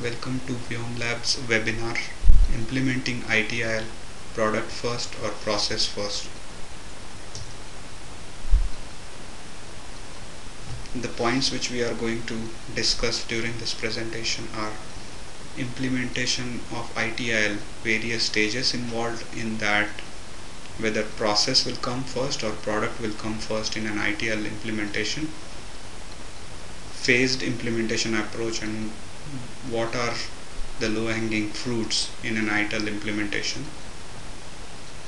Welcome to Vyom Labs webinar Implementing ITIL Product First or Process First. The points which we are going to discuss during this presentation are implementation of ITIL, various stages involved in that, whether process will come first or product will come first in an ITIL implementation, phased implementation approach and what are the low hanging fruits in an ITIL implementation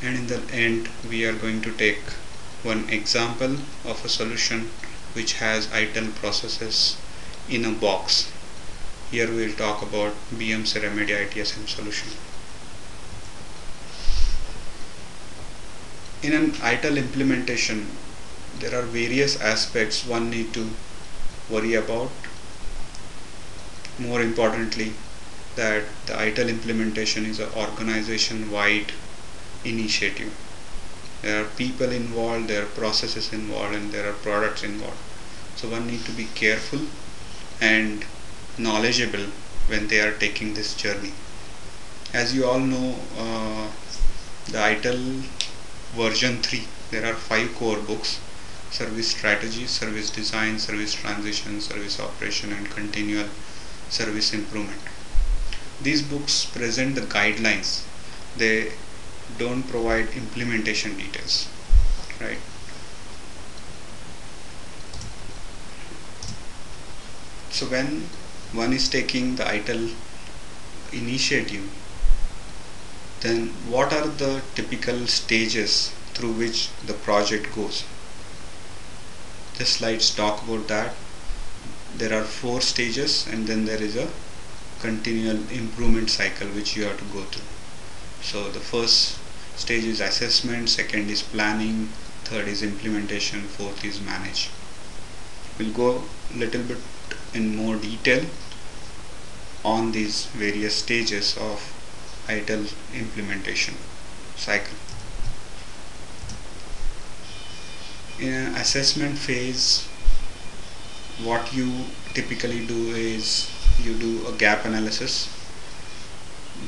and in the end we are going to take one example of a solution which has ITIL processes in a box here we will talk about BMC Remedy ITSM solution. In an ITIL implementation, there are various aspects one need to worry about. More importantly, that the ITIL implementation is an organization-wide initiative. There are people involved, there are processes involved, and there are products involved. So one need to be careful and knowledgeable when they are taking this journey. As you all know, uh, the ITIL version 3, there are five core books service strategy, service design, service transition, service operation, and continual service improvement. These books present the guidelines, they don't provide implementation details, right? So, when one is taking the ITIL initiative then what are the typical stages through which the project goes the slides talk about that there are four stages and then there is a continual improvement cycle which you have to go through so the first stage is assessment second is planning third is implementation fourth is manage we'll go a little bit in more detail on these various stages of ITIL implementation cycle. In assessment phase, what you typically do is you do a gap analysis,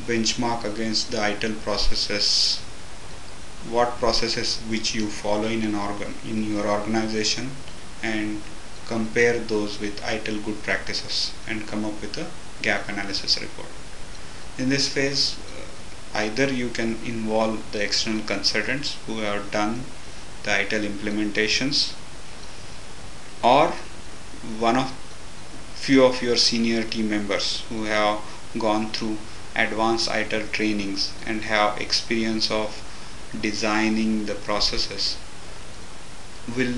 benchmark against the ITIL processes, what processes which you follow in an organ in your organization and compare those with ITIL good practices and come up with a gap analysis report. In this phase, uh, either you can involve the external consultants who have done the ITIL implementations or one of few of your senior team members who have gone through advanced ITIL trainings and have experience of designing the processes will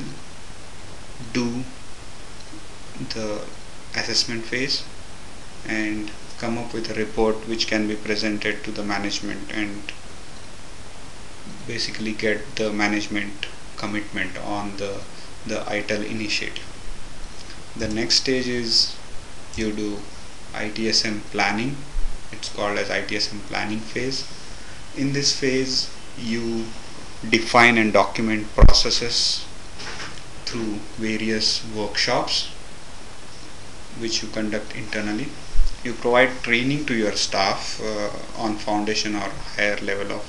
do the assessment phase and come up with a report which can be presented to the management and basically get the management commitment on the the ITIL initiative. The next stage is you do ITSM planning. It's called as ITSM planning phase. In this phase, you define and document processes through various workshops which you conduct internally. You provide training to your staff uh, on foundation or higher level of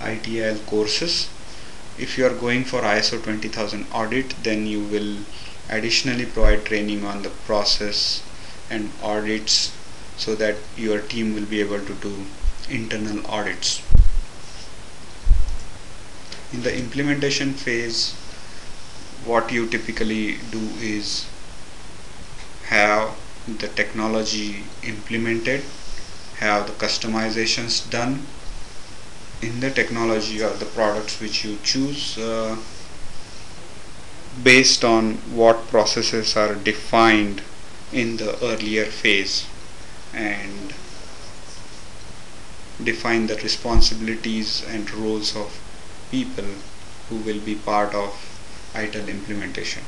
ITIL courses. If you are going for ISO 20000 audit, then you will additionally provide training on the process and audits so that your team will be able to do internal audits. In the implementation phase, what you typically do is have the technology implemented have the customizations done in the technology or the products which you choose uh, based on what processes are defined in the earlier phase and define the responsibilities and roles of people who will be part of ITIL implementation.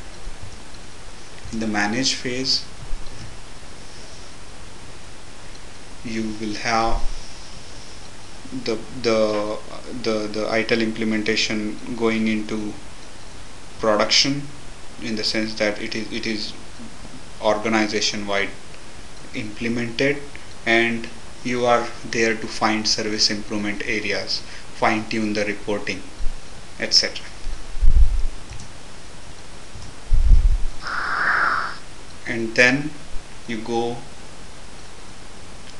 In the manage phase, you will have the the the the ITIL implementation going into production in the sense that it is it is organization wide implemented and you are there to find service improvement areas fine tune the reporting etc and then you go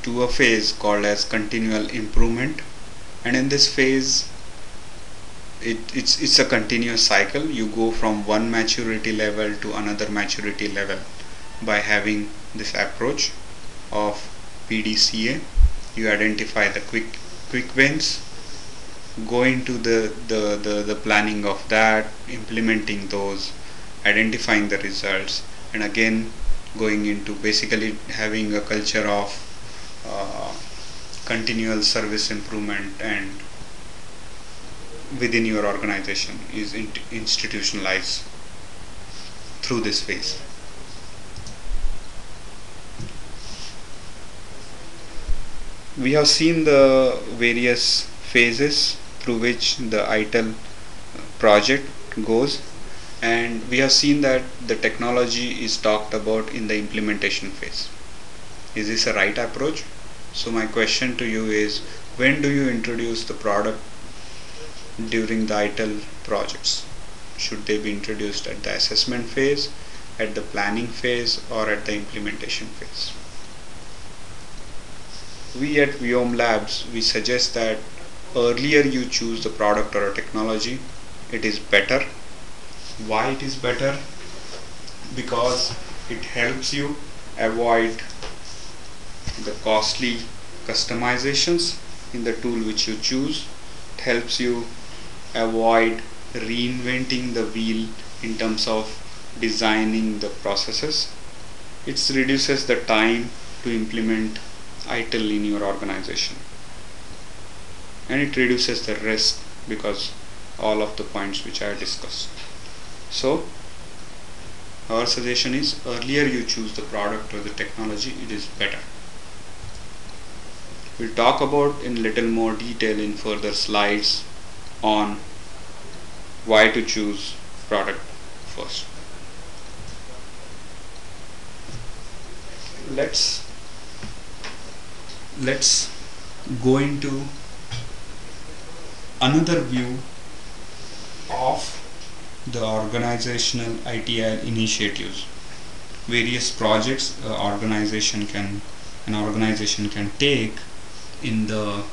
to a phase called as continual improvement. And in this phase it, it's, it's a continuous cycle. You go from one maturity level to another maturity level by having this approach of PDCA you identify the quick quick wins go into the, the, the, the planning of that implementing those identifying the results and again going into basically having a culture of uh, continual service improvement and within your organization is institutionalized through this phase. We have seen the various phases through which the ITIL project goes and we have seen that the technology is talked about in the implementation phase. Is this a right approach? So my question to you is when do you introduce the product during the ITIL projects? Should they be introduced at the assessment phase, at the planning phase or at the implementation phase? We at Vyom Labs, we suggest that earlier you choose the product or a technology, it is better why it is better because it helps you avoid the costly customizations in the tool which you choose it helps you avoid reinventing the wheel in terms of designing the processes. It reduces the time to implement ITIL in your organization. And it reduces the risk because all of the points which I discussed. So our suggestion is earlier you choose the product or the technology it is better. We'll talk about in little more detail in further slides on why to choose product first let's let's go into another view of the organizational ITIL initiatives. Various projects uh, organization can an organization can take in the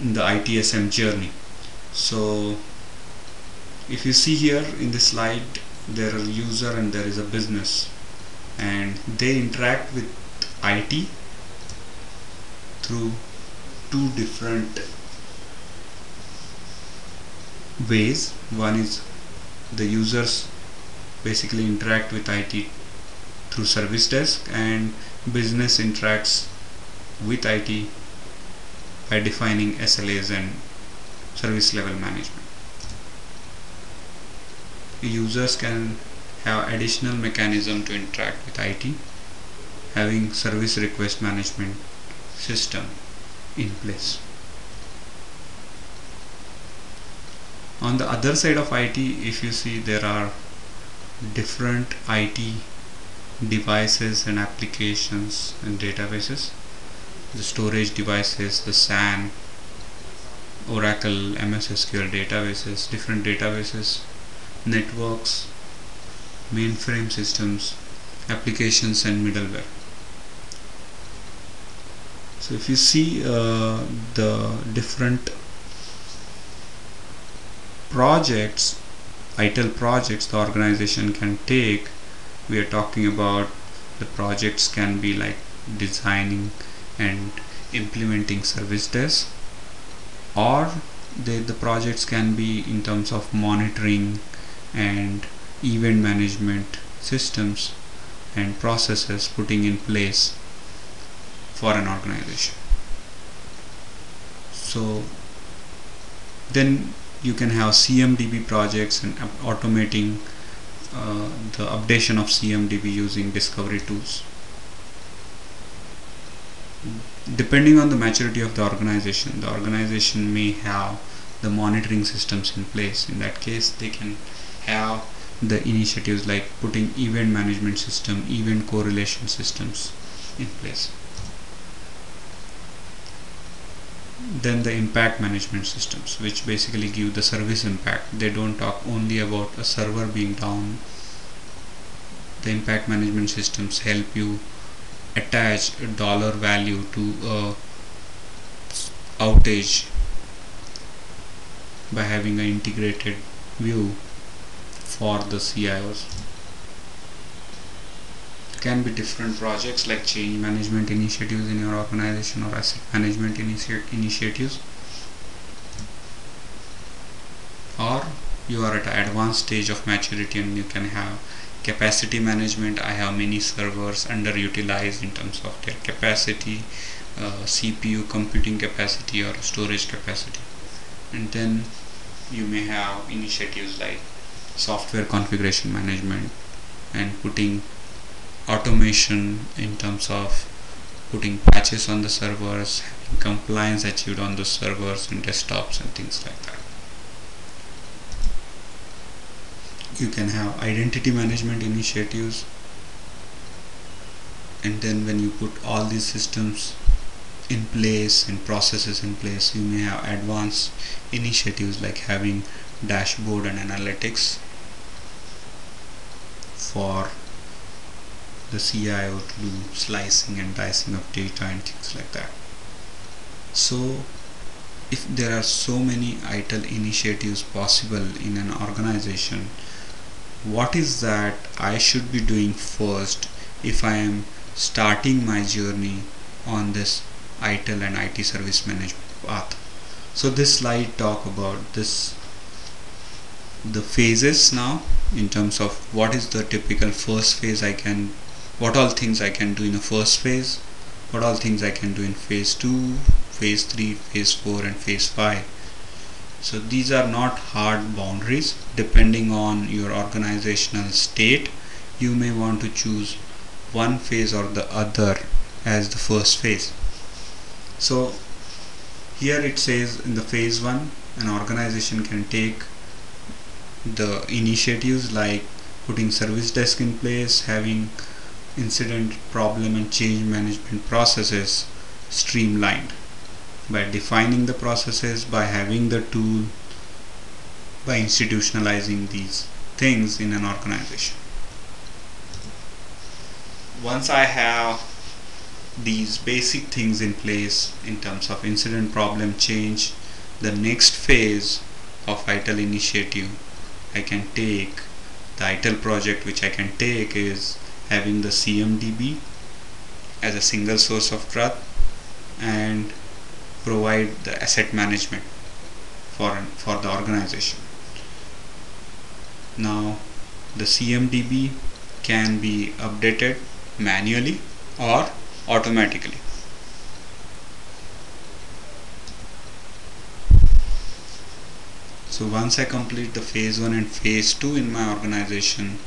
in the ITSM journey. So if you see here in the slide there is a user and there is a business. And they interact with IT through two different ways. One is the users basically interact with IT through service desk and business interacts with IT by defining SLAs and service level management. Users can have additional mechanism to interact with IT having service request management system in place. on the other side of IT if you see there are different IT devices and applications and databases the storage devices the SAN Oracle MS SQL databases different databases networks mainframe systems applications and middleware. So if you see uh, the different projects ITIL projects the organization can take we are talking about the projects can be like designing and implementing service desk or the, the projects can be in terms of monitoring and event management systems and processes putting in place for an organization so then you can have CMDB projects and automating uh, the updation of CMDB using discovery tools. Depending on the maturity of the organization, the organization may have the monitoring systems in place. In that case, they can have the initiatives like putting event management system, event correlation systems in place. then the impact management systems which basically give the service impact they don't talk only about a server being down the impact management systems help you attach a dollar value to a outage by having an integrated view for the CIOs can be different projects like change management initiatives in your organization or asset management initi initiatives. Or you are at an advanced stage of maturity and you can have capacity management I have many servers underutilized in terms of their capacity uh, CPU computing capacity or storage capacity and then you may have initiatives like software configuration management and putting automation in terms of putting patches on the servers, compliance achieved on the servers and desktops and things like that. You can have identity management initiatives and then when you put all these systems in place and processes in place you may have advanced initiatives like having dashboard and analytics for the CIO to do slicing and dicing of data and things like that. So if there are so many ITIL initiatives possible in an organization, what is that I should be doing first if I am starting my journey on this ITIL and IT service management path. So this slide talk about this the phases now in terms of what is the typical first phase I can what all things I can do in the first phase what all things I can do in phase 2 phase 3 phase 4 and phase 5 so these are not hard boundaries depending on your organizational state. You may want to choose one phase or the other as the first phase. So here it says in the phase 1 an organization can take the initiatives like putting service desk in place having incident problem and change management processes streamlined by defining the processes by having the tool by institutionalizing these things in an organization. Once I have these basic things in place in terms of incident problem change the next phase of ITIL initiative I can take the ITIL project which I can take is having the CMDB as a single source of truth and provide the asset management for, for the organization. Now the CMDB can be updated manually or automatically. So once I complete the phase 1 and phase 2 in my organization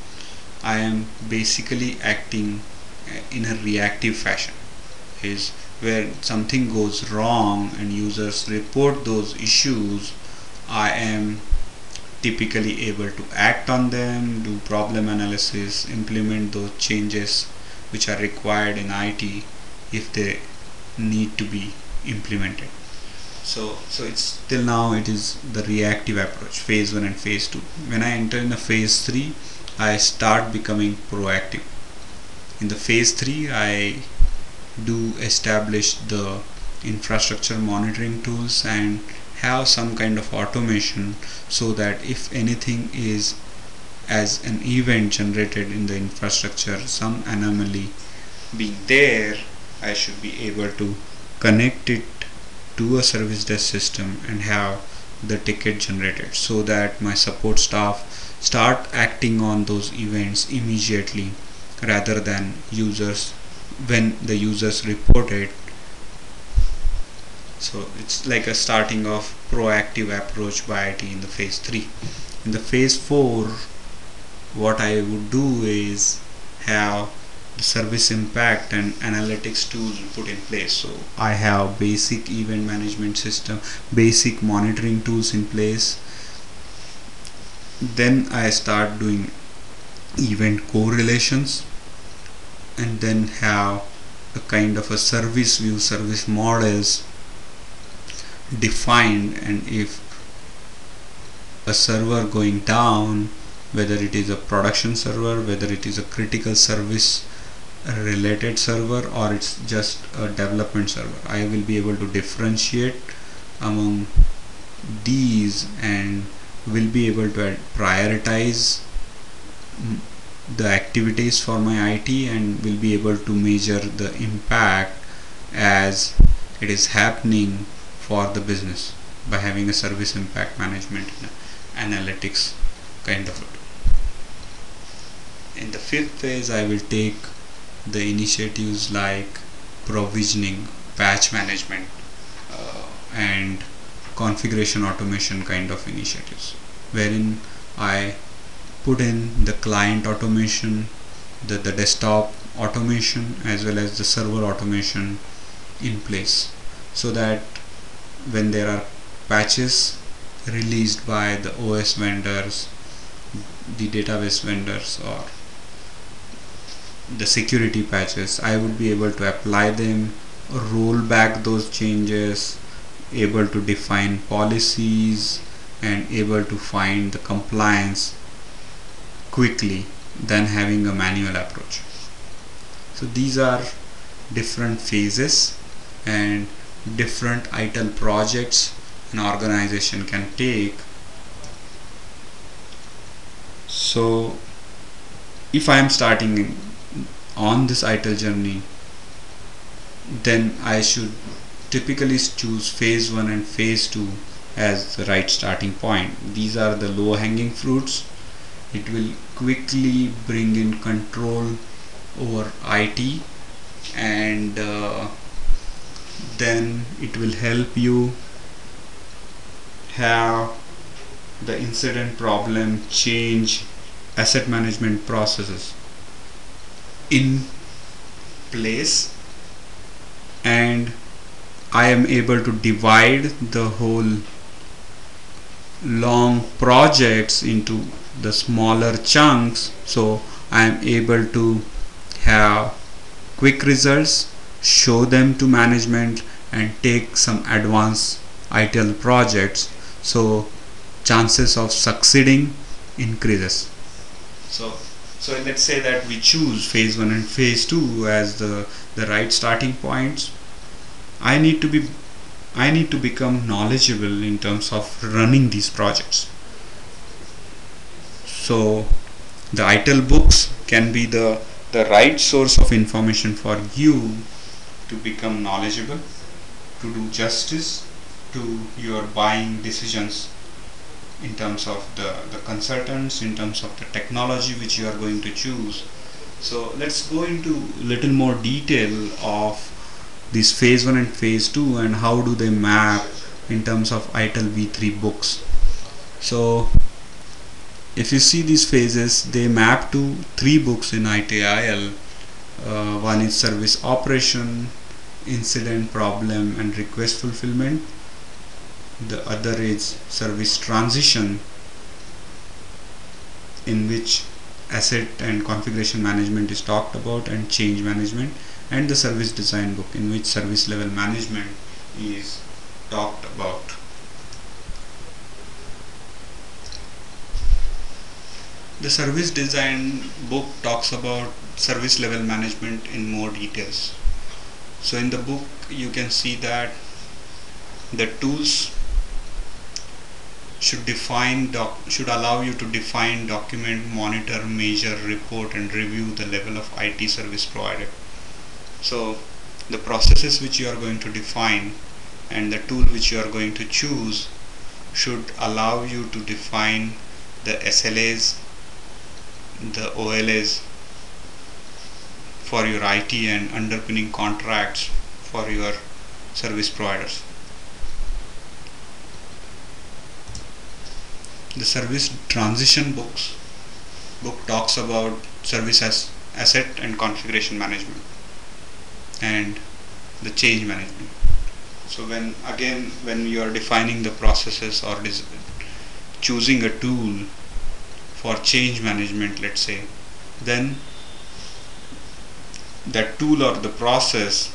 I am basically acting uh, in a reactive fashion is where something goes wrong and users report those issues I am typically able to act on them do problem analysis implement those changes which are required in IT if they need to be implemented so so it's till now it is the reactive approach phase 1 and phase 2 when I enter in the phase 3 I start becoming proactive. In the phase 3 I do establish the infrastructure monitoring tools and have some kind of automation so that if anything is as an event generated in the infrastructure some anomaly being there I should be able to connect it to a service desk system and have the ticket generated so that my support staff start acting on those events immediately rather than users when the users report it. So it's like a starting of proactive approach by IT in the phase 3 in the phase 4 what I would do is have the service impact and analytics tools put in place. So I have basic event management system basic monitoring tools in place. Then I start doing event correlations and then have a kind of a service view service models defined. And if a server going down whether it is a production server whether it is a critical service related server or it's just a development server I will be able to differentiate among these and will be able to prioritize the activities for my IT and will be able to measure the impact as it is happening for the business by having a service impact management analytics kind of it. In the fifth phase I will take the initiatives like provisioning, patch management uh, and configuration automation kind of initiatives wherein I put in the client automation, the, the desktop automation as well as the server automation in place so that when there are patches released by the OS vendors, the database vendors or the security patches I would be able to apply them roll back those changes able to define policies and able to find the compliance quickly than having a manual approach. So these are different phases and different ITIL projects an organization can take. So if I am starting on this ITIL journey then I should typically choose phase 1 and phase 2 as the right starting point. These are the low hanging fruits it will quickly bring in control over IT and uh, then it will help you have the incident problem change asset management processes in place. And I am able to divide the whole long projects into the smaller chunks so I am able to have quick results show them to management and take some advanced ITIL projects. So chances of succeeding increases. So so let's say that we choose phase 1 and phase 2 as the the right starting points. I need to be I need to become knowledgeable in terms of running these projects so the ITIL books can be the the right source of information for you to become knowledgeable to do justice to your buying decisions in terms of the, the consultants, in terms of the technology which you are going to choose. So let's go into little more detail of this phase 1 and phase 2 and how do they map in terms of ITIL V3 books. So if you see these phases they map to three books in ITIL. Uh, one is service operation, incident problem and request fulfillment. The other is service transition in which asset and configuration management is talked about and change management. And the service design book in which service level management is talked about the service design book talks about service level management in more details. So in the book you can see that the tools should define should allow you to define document monitor measure report and review the level of IT service provided. So the processes which you are going to define and the tool which you are going to choose should allow you to define the SLAs the OLAs for your IT and underpinning contracts for your service providers. The service transition books book talks about service as asset and configuration management and the change management. So when again when you are defining the processes or choosing a tool for change management let's say then that tool or the process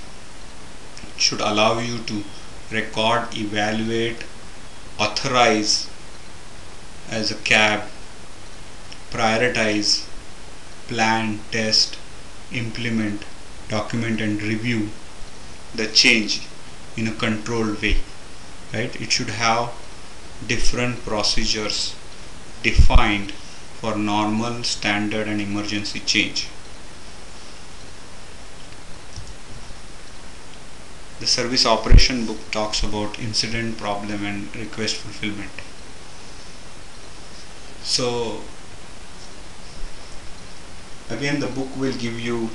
should allow you to record evaluate authorize as a cab prioritize plan test implement document and review the change in a controlled way right? It should have different procedures defined for normal standard and emergency change. The service operation book talks about incident problem and request fulfillment. So again the book will give you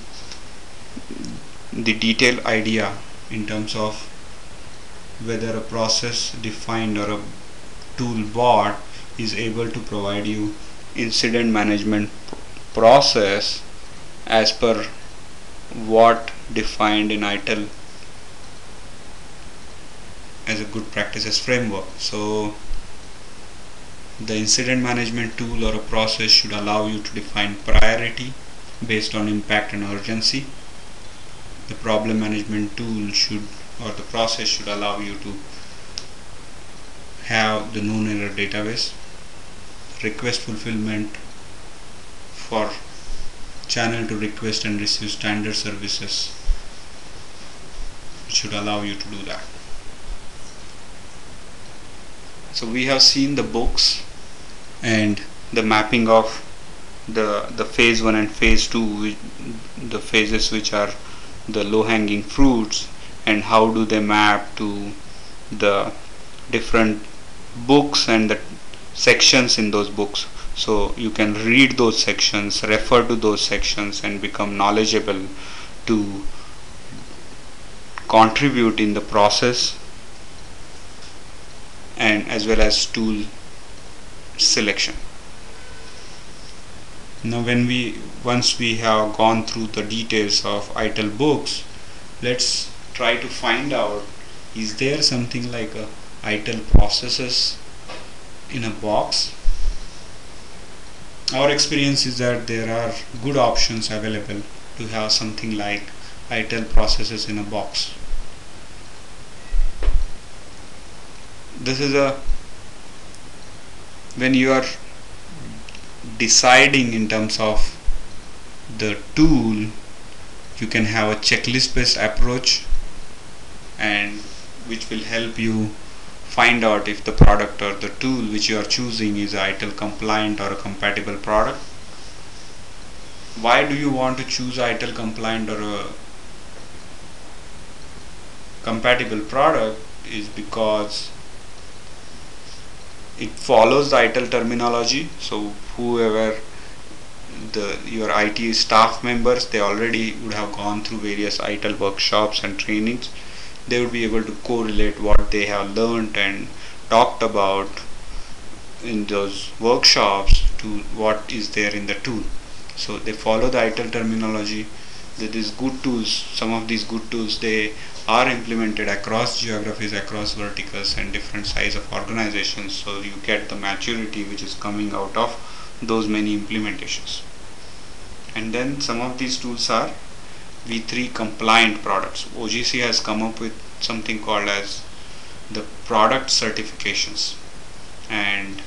the detailed idea in terms of whether a process defined or a tool bot is able to provide you incident management process as per what defined in ITIL as a good practices framework so the incident management tool or a process should allow you to define priority based on impact and urgency. The problem management tool should or the process should allow you to have the known error database. Request fulfillment for channel to request and receive standard services it should allow you to do that. So we have seen the books and the mapping of the the phase 1 and phase 2 the phases which are the low hanging fruits and how do they map to the different books and the sections in those books. So you can read those sections refer to those sections and become knowledgeable to contribute in the process and as well as tool selection. Now when we once we have gone through the details of ITIL books let's try to find out is there something like a ITIL processes in a box. Our experience is that there are good options available to have something like ITIL processes in a box. This is a when you are deciding in terms of the tool you can have a checklist based approach and which will help you find out if the product or the tool which you are choosing is ITIL compliant or a compatible product. Why do you want to choose ITIL compliant or a compatible product is because it follows the ITIL terminology. So whoever the your IT staff members they already would have gone through various ITIL workshops and trainings they would be able to correlate what they have learned and talked about in those workshops to what is there in the tool. So they follow the ITIL terminology. These good tools some of these good tools they are implemented across geographies across verticals and different size of organizations. So you get the maturity which is coming out of those many implementations. And then some of these tools are v3 compliant products. Ogc has come up with something called as the product certifications. And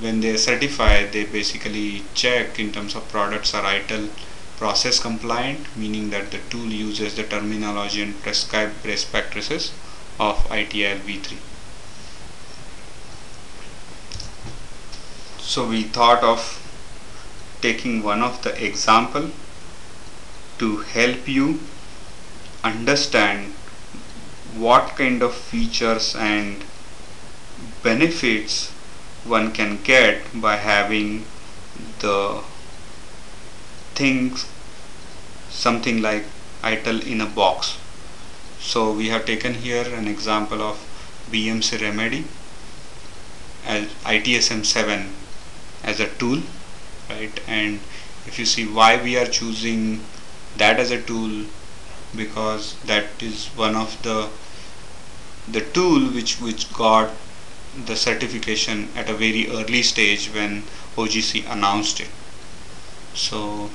when they certify they basically check in terms of products are ITIL process compliant meaning that the tool uses the terminology and prescribed best practices of ITIL v3 so we thought of taking one of the example to help you understand what kind of features and benefits one can get by having the things something like ITIL in a box. So we have taken here an example of BMC remedy as ITSM7 as a tool right and if you see why we are choosing that as a tool because that is one of the the tool which which got the certification at a very early stage when OGC announced it so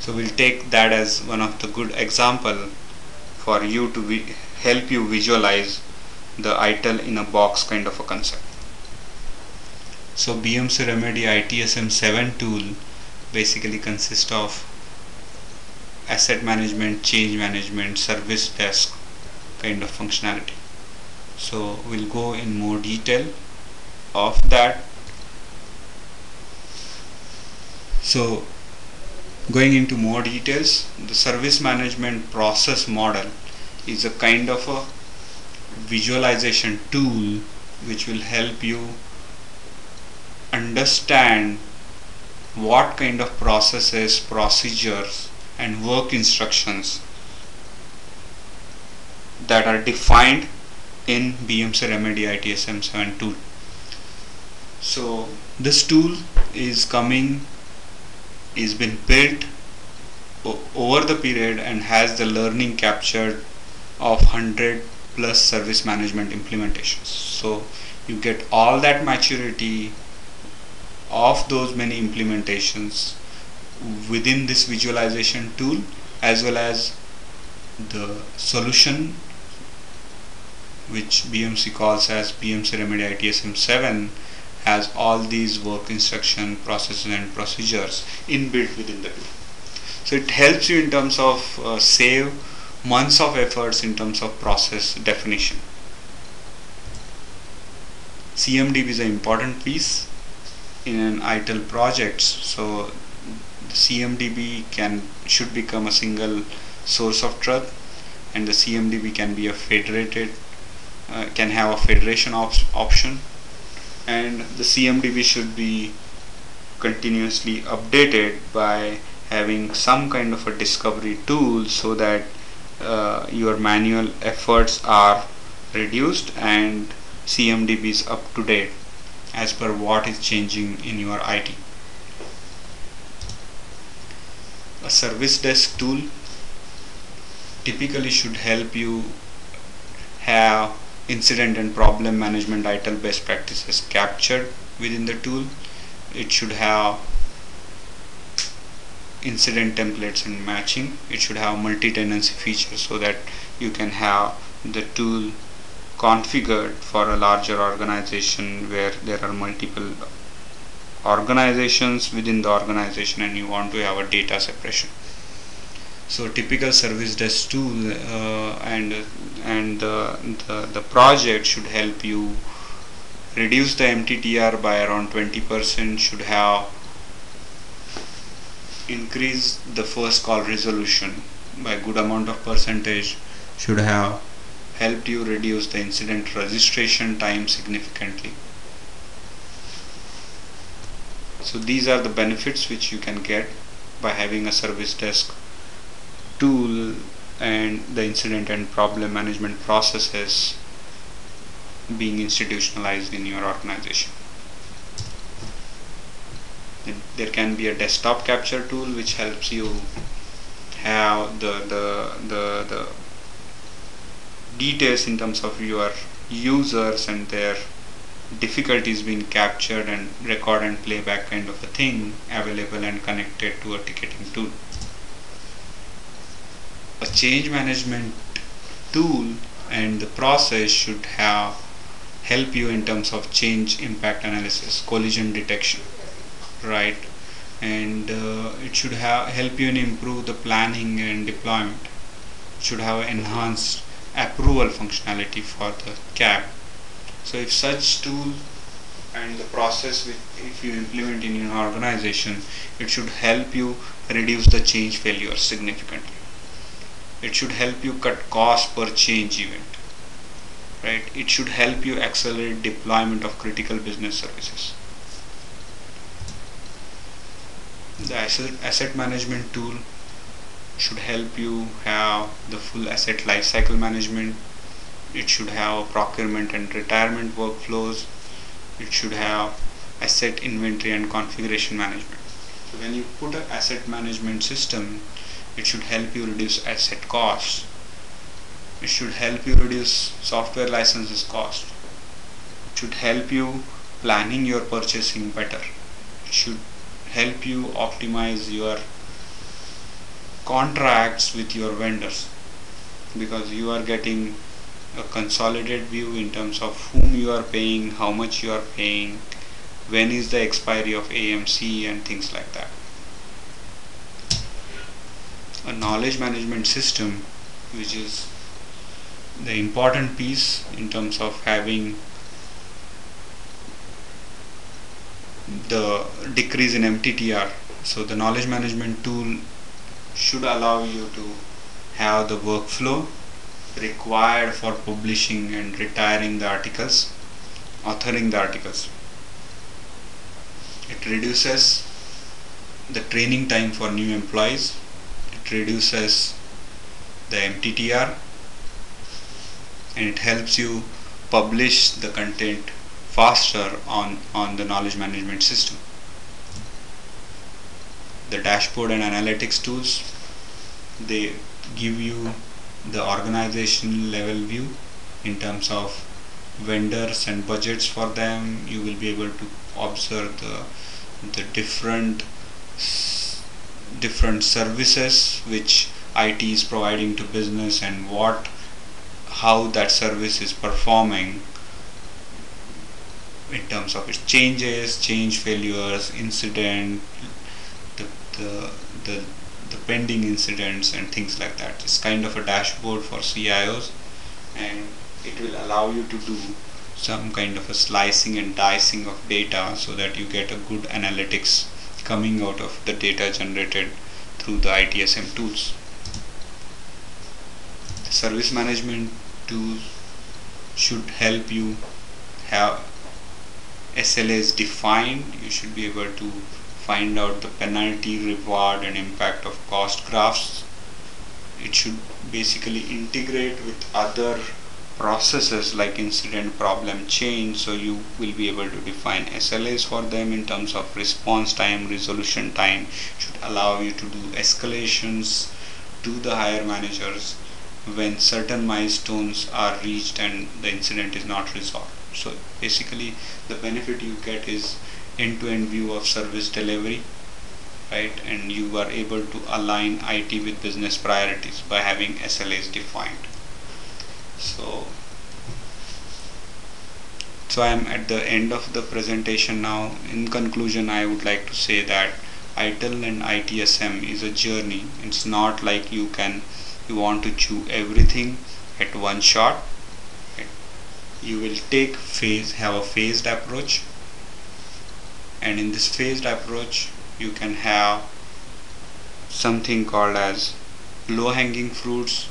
so we'll take that as one of the good example for you to help you visualize the ITIL in a box kind of a concept. So BMC Remedy ITSM 7 tool basically consists of asset management, change management, service desk kind of functionality. So we'll go in more detail of that. So going into more details, the service management process model is a kind of a visualization tool which will help you understand what kind of processes, procedures and work instructions that are defined in BMC Remedy ITSM 7 tool. So this tool is coming is been built over the period and has the learning captured of 100 plus service management implementations so you get all that maturity of those many implementations within this visualization tool as well as the solution which BMC calls as BMC Remedy ITSM 7 has all these work instruction processes and procedures inbuilt within the tool. So it helps you in terms of uh, save months of efforts in terms of process definition. CMDB is an important piece in an ITIL project so the CMDB can should become a single source of truth and the CMDB can be a federated uh, can have a federation op option. And the CMDB should be continuously updated by having some kind of a discovery tool so that uh, your manual efforts are reduced and CMDB is up to date as per what is changing in your IT. A service desk tool typically should help you have incident and problem management ITIL best practices captured within the tool. It should have incident templates and matching. It should have multi-tenancy features so that you can have the tool configured for a larger organization where there are multiple organizations within the organization and you want to have a data separation. So typical service desk tool uh, and and the, the, the project should help you reduce the MTTR by around 20% should have increase the first call resolution by good amount of percentage should have helped you reduce the incident registration time significantly so these are the benefits which you can get by having a service desk tool and the incident and problem management processes being institutionalized in your organization. There can be a desktop capture tool which helps you have the, the, the, the details in terms of your users and their difficulties being captured and record and playback kind of a thing available and connected to a ticketing tool. A change management tool and the process should have help you in terms of change impact analysis collision detection right? And uh, it should have help you in improve the planning and deployment. It should have enhanced approval functionality for the cab. So if such tool and the process if you implement in your organization it should help you reduce the change failure significantly. It should help you cut cost per change event right? It should help you accelerate deployment of critical business services. The asset, asset management tool should help you have the full asset lifecycle management. It should have procurement and retirement workflows. It should have asset inventory and configuration management. So when you put an asset management system it should help you reduce asset costs. It should help you reduce software licenses cost. It should help you planning your purchasing better. It should help you optimize your contracts with your vendors because you are getting a consolidated view in terms of whom you are paying how much you are paying when is the expiry of AMC and things like that. A knowledge management system which is the important piece in terms of having the decrease in MTTR so the knowledge management tool should allow you to have the workflow required for publishing and retiring the articles authoring the articles. It reduces the training time for new employees. It reduces the MTTR and it helps you publish the content faster on, on the knowledge management system. The dashboard and analytics tools they give you the organization level view in terms of vendors and budgets for them. You will be able to observe the the different different services which IT is providing to business and what how that service is performing in terms of its changes, change failures, incident, the, the, the, pending incidents and things like that. It's kind of a dashboard for CIOs and it will allow you to do some kind of a slicing and dicing of data so that you get a good analytics coming out of the data generated through the ITSM tools. The service management tools should help you have SLAs defined. You should be able to find out the penalty, reward and impact of cost graphs. It should basically integrate with other processes like incident problem change so you will be able to define SLAs for them in terms of response time resolution time should allow you to do escalations to the higher managers when certain milestones are reached and the incident is not resolved so basically the benefit you get is end-to-end view of service delivery right? And you are able to align IT with business priorities by having SLAs defined. So so I am at the end of the presentation now. In conclusion I would like to say that ITIL and ITSM is a journey. It's not like you can you want to chew everything at one shot. You will take phase have a phased approach and in this phased approach you can have something called as low hanging fruits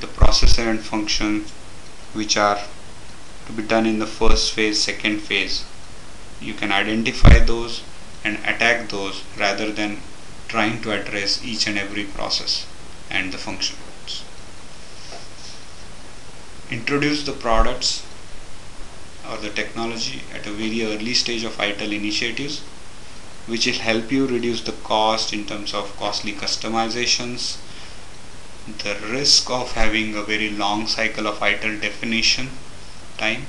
the processor and function which are to be done in the first phase second phase. You can identify those and attack those rather than trying to address each and every process and the functions introduce the products or the technology at a very early stage of ITIL initiatives which will help you reduce the cost in terms of costly customizations the risk of having a very long cycle of ITIL definition time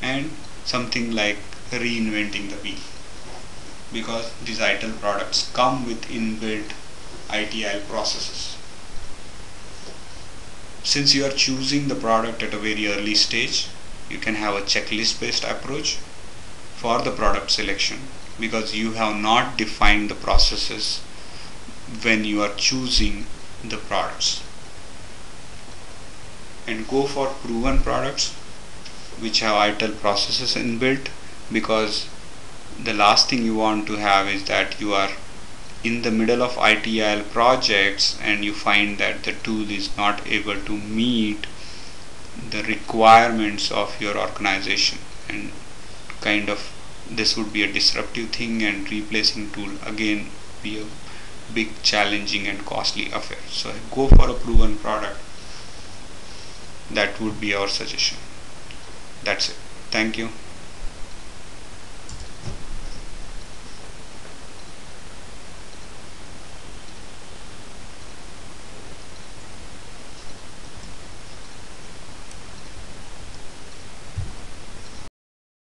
and something like reinventing the wheel because these ITIL products come with inbuilt ITIL processes. Since you are choosing the product at a very early stage, you can have a checklist based approach for the product selection because you have not defined the processes when you are choosing the products. And go for proven products which have ITIL processes inbuilt because the last thing you want to have is that you are in the middle of ITIL projects and you find that the tool is not able to meet the requirements of your organization. And kind of this would be a disruptive thing and replacing tool again be a big challenging and costly affair. So go for a proven product. That would be our suggestion. That's it. Thank you